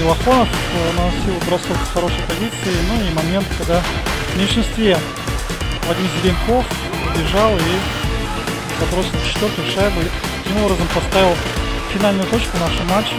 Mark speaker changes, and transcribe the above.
Speaker 1: Илохонов э, наносил бросок в хорошей позиции, ну и момент, когда в меньшинстве Вадим Зеленков бежал и забросил четвертую шайбу. Таким образом поставил финальную точку в нашем матче.